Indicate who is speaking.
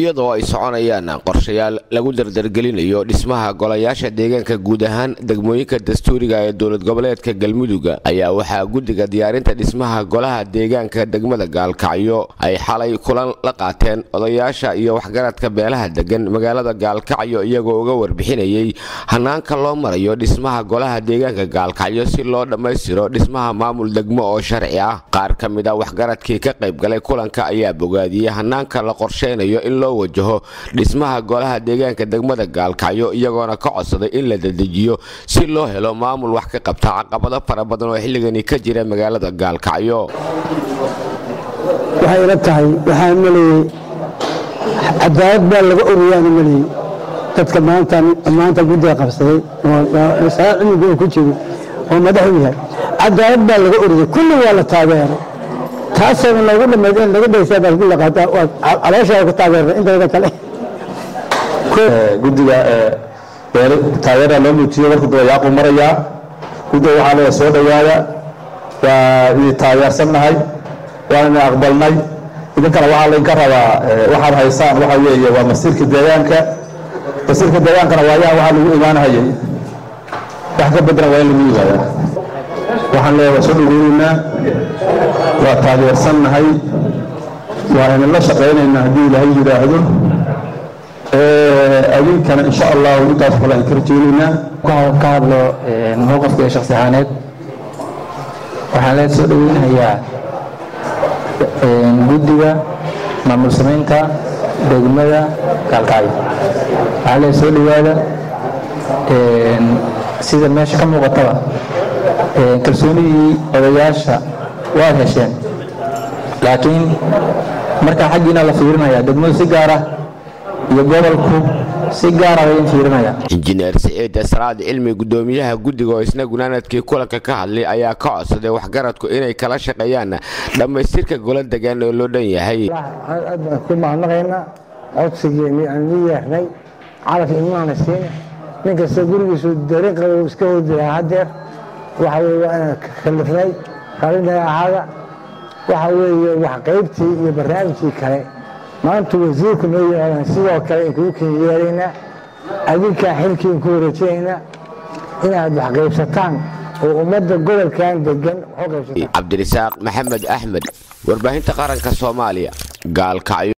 Speaker 1: iyadoo ay soconayaan qorshayaal lagu dardargelinayo dhismaha golayaasha deegaanka guud ahaan degmooyinka dastuuriga ee dowlad goboleedka galmudugga ayaa waxaa guddiga diyaarinta dhismaha golaha deegaanka degmada gaalkacyo. Ay xalay kulan la qaateen odayaasha iyo waxgaradka beelaha degan magaalada gaalkacyo iyagoo uga warbixinayay hanaanka loo marayo dhismaha golaha deegaanka gaalkacyo si loo dhammaystiro dhismaha maamul degmo oo sharci ah. Qaar ka mid a waxgaradkii ka qaybgalay kulanka ayaa bogaadiyey hanaanka la qorsheynayo in loo wajaho dhismaha golaha deegaanka degmada gaalkacyo iyagoona ka codsaday in la dadejiyo si loo helo maamul wax ka qabta caqabado fara badan oo xilligani ka jira magaalada gaalkacyo.
Speaker 2: Waxay ila tahay waxaan maleeyey cadaalad baa laga oriyaan maleeyey dadka maanta guddiga qabsaday saa cilmiga uu ku jiro oo madaxu yahay. Cadaalad baa laga oriyey kulli waa la taageeray taasayna noogu dhammayd in laga dhaysaa baa la qaataa calooshaa ku taageeray intayda kale.
Speaker 3: Guddiga taageera loo muujiyo warku dabayaaqu marayaa guddiga waxaa leeya soo dhowaada waa idin taageersannahay waan idin aqbalnay. Idinkana waxaa laydinka rabaa waxaad haysaan waxa weeye waa masiirka deegaanka. Masiirka deegaankana waayaa waxaa lagu imaanhayay wax ka beddelan waa in lagu yimaadaa waxaan leeya waa soo dhoweynaynaa waa taageersannahay waa idinla shaqaynaynaa haddii ilaahay yidhaahdo. Adinkana insha allahu intaas kale aan ka rajeynaynaa
Speaker 4: ka hadlo mowqafka shaksi ahaaneed. Waxaan lee soo dhoweynayaa guddiga maamul samaynta degmada gaalkacyo waxaa lee soo dhowaada sida meesha ka muuqataba kalsoonidii odayaasha waad hesheen laakiin markaa xaggiina la fiirinaya degmadu si gaara iyo gobolku si gaara way in fiirinaya.
Speaker 1: Injineer siciid asraad cilmi gudoomiyaha guddiga oo isna gunaanadkii kulanka ka hadlay ayaa ka codsaday waxgaradku inay kala shaqeeyaan dhammaystirka golo degaan oo loo dhan yahay.
Speaker 2: Aad baan ku mahadnaqaynaa codsigeennii aan u yeernay calaf imaana siina nin kasta gurigiisu darin qabo iska hodi lahaa hadeer waxa weye waa inaan khalifnay ahaada waxa weeye wax qaybtii iyo barnaamijkii kale. Maanta wasiirku noo yimaadaan sidoo kale in kugu ken yeelaynaa adinkaa xilkiin ku wareejinaynaa inaad wax qaybsataan oo ummadda gobolkan degan
Speaker 1: cabdirisaaq maxamed axmed warbaahinta qaranka soomaaliya gaalkacyo